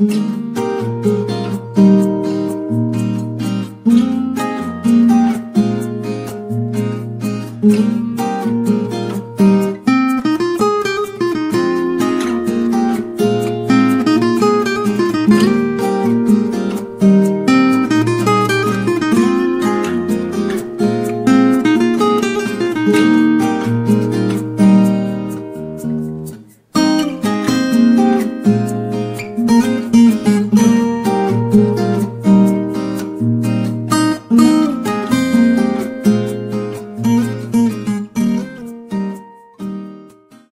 Thank Música